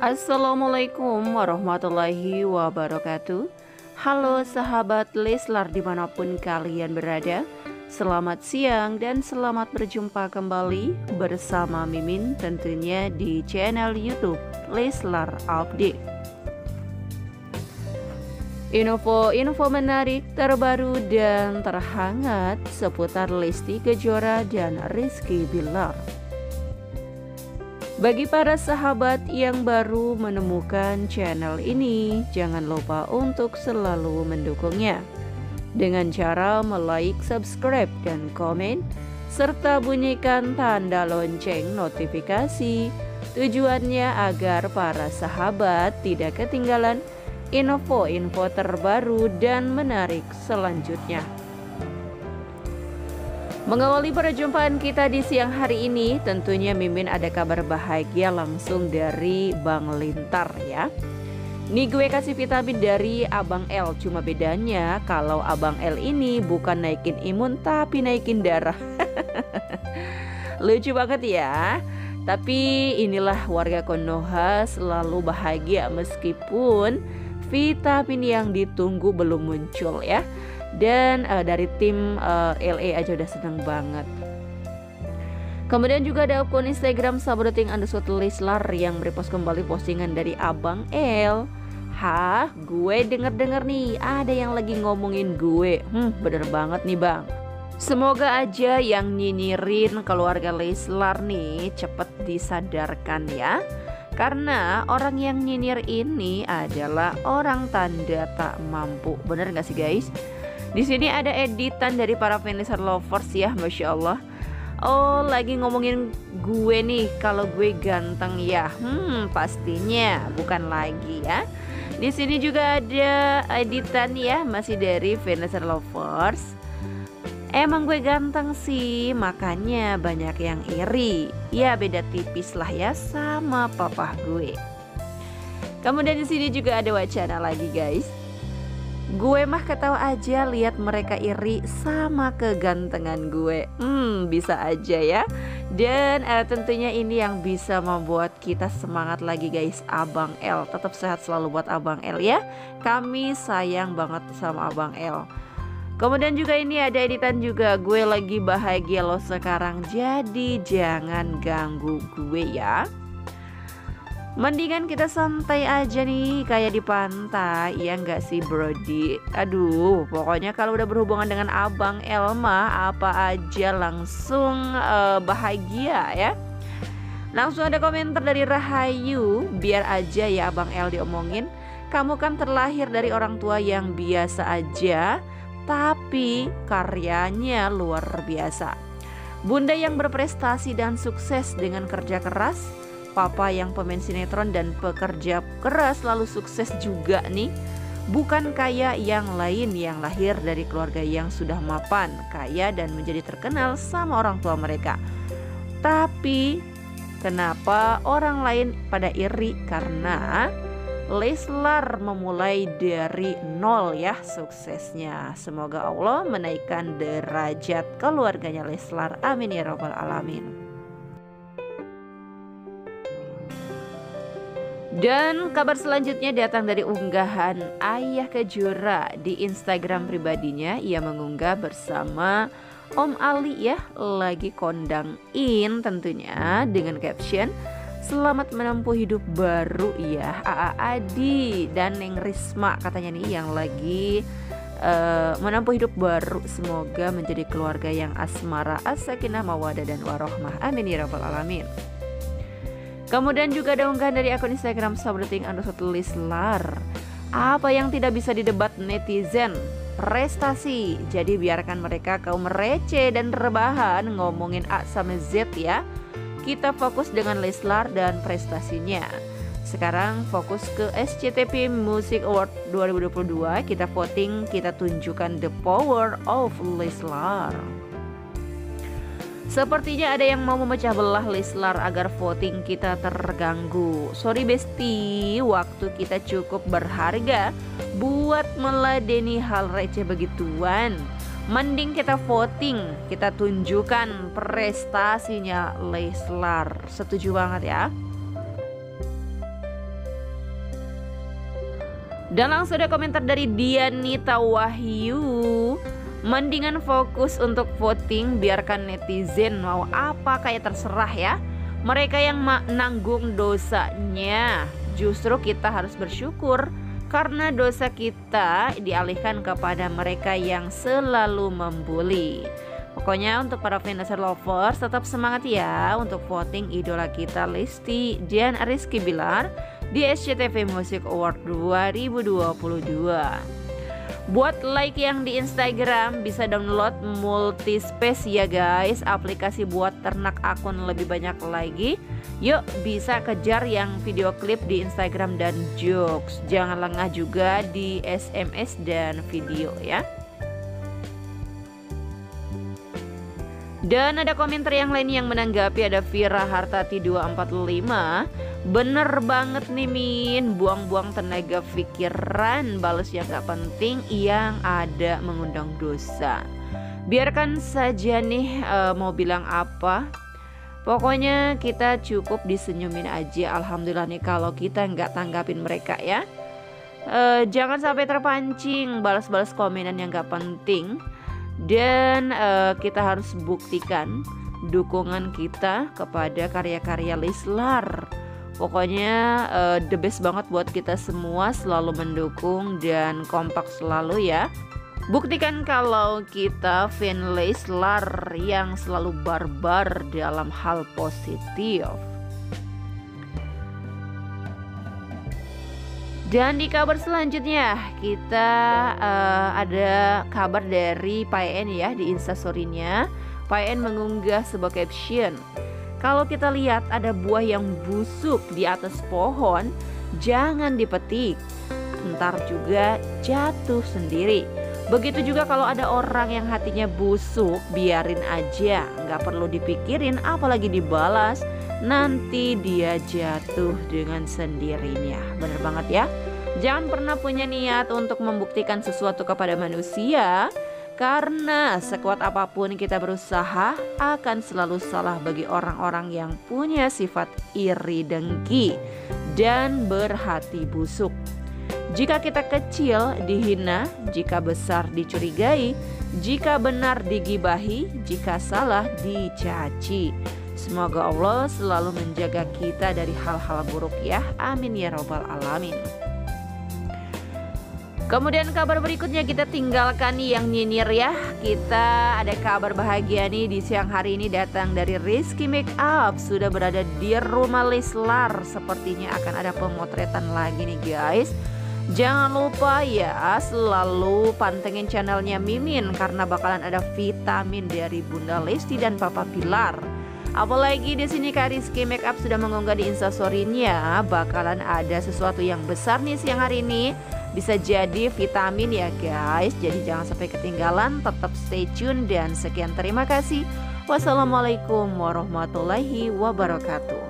Assalamualaikum warahmatullahi wabarakatuh. Halo sahabat Leslar di mana pun kalian berada. Selamat siang dan selamat berjumpa kembali bersama Mimin tentunya di channel Youtube Leslar Update. Info-info menarik, terbaru dan terhangat seputar Lesti Kejora dan Rizky Bilar bagi para sahabat yang baru menemukan channel ini, jangan lupa untuk selalu mendukungnya dengan cara like, subscribe, dan komen, serta bunyikan tanda lonceng notifikasi. Tujuannya agar para sahabat tidak ketinggalan info-info terbaru dan menarik selanjutnya. Mengawali perjumpaan kita di siang hari ini, tentunya Mimin ada kabar bahagia langsung dari Bang Lintar ya. Nih gue kasih vitamin dari Abang L, cuma bedanya kalau Abang L ini bukan naikin imun tapi naikin darah. Lucu banget ya. Tapi inilah warga Konoha selalu bahagia meskipun vitamin yang ditunggu belum muncul ya. Dan uh, dari tim uh, eh, LA aja udah seneng banget. Kemudian juga ada akun Instagram sabroting underscore Lislar yang merepost kembali postingan dari Abang L. Hah, gue denger-denger nih ada yang lagi ngomongin gue. Hmm, bener banget nih bang. Semoga aja yang nyinyirin keluarga Leslar nih cepet disadarkan ya Karena orang yang nyinyir ini adalah orang tanda tak mampu Bener gak sih guys? Di sini ada editan dari para finisher lovers ya, masya Allah. Oh, lagi ngomongin gue nih, kalau gue ganteng ya, hmm pastinya bukan lagi ya. Di sini juga ada editan ya, masih dari finisher lovers. Emang gue ganteng sih, makanya banyak yang iri. Ya beda tipis lah ya sama papa gue. Kemudian di sini juga ada wacana lagi guys. Gue mah ketawa aja lihat mereka iri sama kegantengan gue. Hmm, bisa aja ya. Dan uh, tentunya ini yang bisa membuat kita semangat lagi guys. Abang L, tetap sehat selalu buat Abang L ya. Kami sayang banget sama Abang L. Kemudian juga ini ada editan juga Gue lagi bahagia loh sekarang. Jadi jangan ganggu gue ya. Mendingan kita santai aja nih kayak di pantai Ya enggak sih Brody Aduh pokoknya kalau udah berhubungan dengan Abang Elma Apa aja langsung uh, bahagia ya. Langsung ada komentar dari Rahayu Biar aja ya Abang El diomongin. Kamu kan terlahir dari orang tua yang biasa aja Tapi karyanya luar biasa. Bunda yang berprestasi dan sukses dengan kerja keras papa yang pemain sinetron dan pekerja keras lalu sukses juga nih. Bukan kayak yang lain yang lahir dari keluarga yang sudah mapan, kaya dan menjadi terkenal sama orang tua mereka. Tapi kenapa orang lain pada iri? Karena Leslar memulai dari nol ya suksesnya. Semoga Allah menaikkan derajat keluarganya Leslar. Amin ya robbal alamin. Dan kabar selanjutnya datang dari unggahan Ayah Kejora di Instagram pribadinya. Ia mengunggah bersama Om Ali ya lagi kondang in tentunya dengan caption Selamat menempuh hidup baru ya AA Adi dan Neng Risma katanya nih yang lagi uh, menempuh hidup baru. Semoga menjadi keluarga yang asmara As-sakinah mawadah dan warohmah. Amin ya rabbal alamin. Kemudian juga ada unggahan dari akun Instagram Sabreting underscore Lislar. Apa yang tidak bisa didebat netizen? Prestasi. Jadi biarkan mereka kaum receh dan rebahan ngomongin A sama Z ya Kita fokus dengan Leslar dan prestasinya sekarang fokus ke SCTP Music Award 2022 Kita voting, kita tunjukkan the power of Leslar Sepertinya ada yang mau memecah belah Leslar agar voting kita terganggu. Sorry Besti, waktu kita cukup berharga buat meladeni hal receh begituan. Mending kita voting, kita tunjukkan prestasinya Leslar. Setuju banget ya. Dan langsung ada komentar dari Dianita Wahyu. Mendingan fokus untuk voting biarkan netizen mau apa kayak terserah ya. Mereka yang menanggung dosanya. Justru kita harus bersyukur karena dosa kita dialihkan kepada mereka yang selalu membuli. Pokoknya untuk para Vanessa lovers tetap semangat ya untuk voting idola kita Lesti dan Rizky Bilar di SCTV Music Award 2022. Buat like yang di Instagram bisa download Multispace ya guys. Aplikasi buat ternak akun lebih banyak lagi. Yuk bisa kejar yang video klip di Instagram dan Jokes. Jangan lengah juga di SMS dan video ya. Dan ada komentar yang lain yang menanggapi. Ada Vira Hartati 245 Bener banget nih Min. Buang-buang tenaga pikiran Balas yang gak penting Yang ada mengundang dosa. Biarkan saja nih uh, Mau bilang apa. Pokoknya kita cukup disenyumin aja. Alhamdulillah nih kalau kita nggak tanggapin mereka ya. Uh, Jangan sampai terpancing Balas-balas komenan yang gak penting. Dan uh, kita harus buktikan dukungan kita kepada karya-karya Lislar Pokoknya uh, the best banget buat kita semua selalu mendukung dan kompak selalu ya. Buktikan kalau kita fan Leslar yang selalu barbar dalam hal positif. Dan di kabar selanjutnya kita uh, ada kabar dari PN ya di instastorynya. PN mengunggah sebuah caption kalau kita lihat ada buah yang busuk di atas pohon, jangan dipetik. Ntar juga jatuh sendiri. Begitu juga kalau ada orang yang hatinya busuk, biarin aja, nggak perlu dipikirin, apalagi dibalas. Nanti dia jatuh dengan sendirinya. Bener banget ya. Jangan pernah punya niat untuk membuktikan sesuatu kepada manusia karena sekuat apa pun kita berusaha akan selalu salah bagi orang-orang yang punya sifat iri dengki dan berhati busuk. Jika kita kecil dihina, jika besar dicurigai, jika benar digibahi, jika salah dicaci. Semoga Allah selalu menjaga kita dari hal-hal buruk ya. Amin ya robbal alamin. Kemudian kabar berikutnya kita tinggalkan nih yang nyinyir ya. Kita ada kabar bahagia nih di siang hari ini datang dari Rizky Makeup. Sudah berada di rumah Leslar. Sepertinya akan ada pemotretan lagi nih guys. Jangan lupa ya selalu pantengin channelnya Mimin Karena bakalan ada vitamin dari Bunda Lesti dan Papa Pilar. Apalagi di sini Kak Rizky Makeup sudah mengunggah di instastorynya Bakalan ada sesuatu yang besar nih siang hari ini bisa jadi vitamin ya guys. Jadi jangan sampai ketinggalan. Tetap stay tune dan sekian. Terima kasih. Wassalamualaikum warahmatullahi wabarakatuh